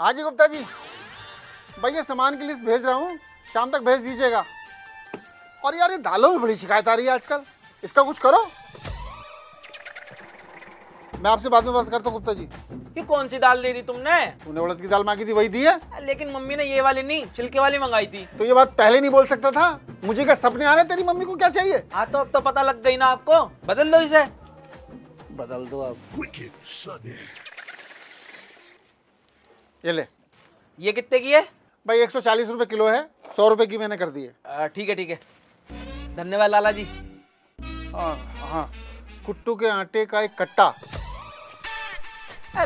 हाँ जी गुप्ता जी भैया सामान की लिस्ट भेज रहा हूँ शाम तक भेज दीजिएगा। और यार ये दालों में बड़ी शिकायत आ रही है आजकल इसका कुछ करो। मैं आपसे बाद में बात करता हूँ गुप्ता जी। ये कौन सी दाल दे दी तुमने? तूने उड़द की दाल मांगी थी वही दी है। लेकिन मम्मी ने ये वाली नहीं छिलके वाली मंगाई थी। तो ये बात पहले नहीं बोल सकता था। मुझे क्या सपने आ रहे तेरी मम्मी को क्या चाहिए? हाँ तो अब तो पता लग गई ना आपको। बदल दो इसे। बदल दो आप ये ले। ये कितने की है? भाई एक सौ चालीस रुपये किलो है सौ रुपये की मैंने कर दी है। ठीक है ठीक है। धन्यवाद लाला जी। हाँ हाँ। कुट्टू के आटे का एक कट्टा।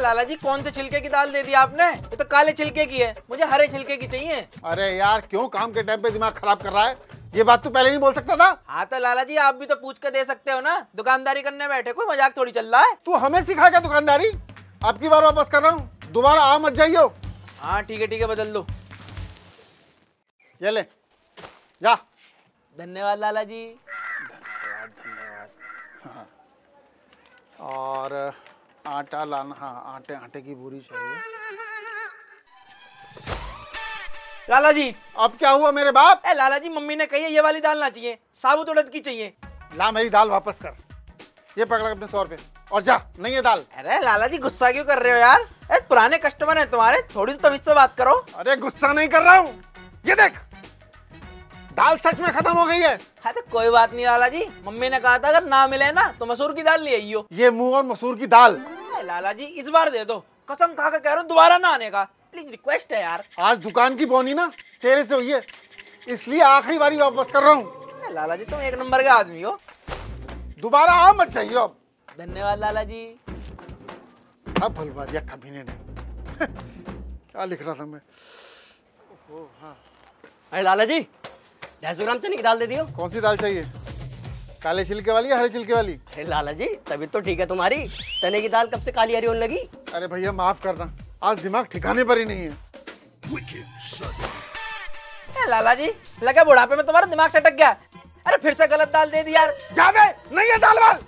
लाला जी कौन से छिलके की दाल दे दी आपने? ये तो काले छिलके की है। मुझे हरे छिलके की चाहिए। अरे यार क्यों काम के टाइम पे दिमाग खराब कर रहा है? ये बात तो पहले नहीं बोल सकता था? हाँ तो लाला जी आप भी तो पूछ के दे सकते हो ना। दुकानदारी करने बैठे कोई मज़ाक थोड़ी चल रहा है? तू हमें सिखा क्या दुकानदारी? आपकी बार वापस कर रहा हूँ। दोबारा आ मत जाइयो। हाँ ठीक है ठीक है बदल दो। ये ले जा। धन्यवाद लाला जी धन्यवाद धन्यवाद और आटा लाना हाँ आटे आटे की पूरी चाहिए। लाला जी अब क्या हुआ मेरे बाप? ए लाला जी मम्मी ने कही है ये वाली दाल ना चाहिए। साबुत उड़द की चाहिए। ला मेरी दाल वापस कर। ये पकड़ अपने सौ रुपये और जा नहीं है दाल। अरे लाला जी गुस्सा क्यों कर रहे हो यार? ए, पुराने कस्टमर हैं तुम्हारे थोड़ी तो इससे बात करो। अरे गुस्सा नहीं कर रहा हूँ। ये देख दाल सच में खत्म हो गई है। हाँ तो कोई बात नहीं लाला जी मम्मी ने कहा था अगर ना मिले ना तो मसूर की दाल ले आइयो। ये मुँह और मसूर की दाल। लाला जी इस बार दे दो। कसम खा के कह रहा हूँ दोबारा ना आने का। प्लीज़ रिक्वेस्ट है यार। आज दुकान की बोनी ना तेरे से हुई है। इसलिए आखिरी बारी वापस कर रहा हूँ। लाला जी तुम एक नंबर के आदमी हो। दोबारा आ मत चाहिए अब। धन्यवाद लाला जी सब भलवा दिया कमीने ने क्या लिख रहा था मैं? अरे लाला जी जयसुराम चने की दाल दे दियो? कौन सी दाल चाहिए? काले छिलके वाली या हरे छिलके वाली? अरे लाला जी तबीयत तो ठीक है तुम्हारी। चने की दाल कब से काली हरी होने लगी? अरे भैया माफ़ करना। आज दिमाग ठिकाने पर ही नहीं है। लाला जी लगा बुढ़ापे में तुम्हारा दिमाग सटक गया। अरे फिर से गलत दाल दे दी यार। जावे नहीं है दाल वाल!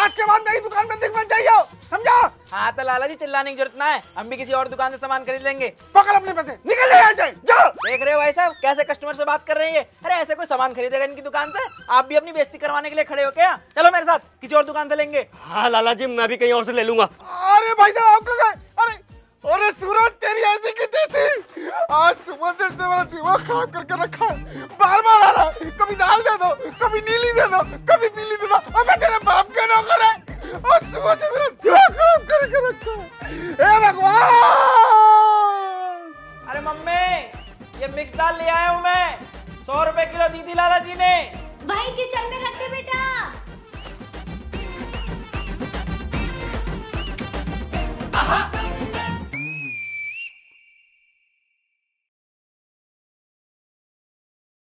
आज के बाद नई दुकान में दिख मत जाइए समझा? हाँ तो लाला जी चिल्लाने की ज़रूरत ना है। हम भी किसी और दुकान से सामान खरीद लेंगे। पकड़ अपने पैसे निकल ले यहाँ से जाओ देख रहे हो भाई साहब कैसे कस्टमर से बात कर रहे हैं अरे ऐसे कोई सामान खरीदेगा इनकी दुकान से? आप भी अपनी बेइज्जती करवाने के लिए खड़े हो क्या? चलो मेरे साथ किसी और दुकान से लेंगे। हाँ लाला जी मैं भी कहीं और से ले लूँगा। अरे भाई साहब आप कहाँ अरे अरे सूरज तेरी ऐसी की थी? आज सुबह से इसने मेरा दिमाग खराब करके रखा है। बार बार आ रहा कभी दाल दे दो कभी नीली दे दो कभी पीली दे दो। अबे तेरे बाप के नौकर मिक्स दाल ले आया हूँ मैं। सौ रुपए किलो दीदी लाला जी ने। वही किचन में रखते बेटा।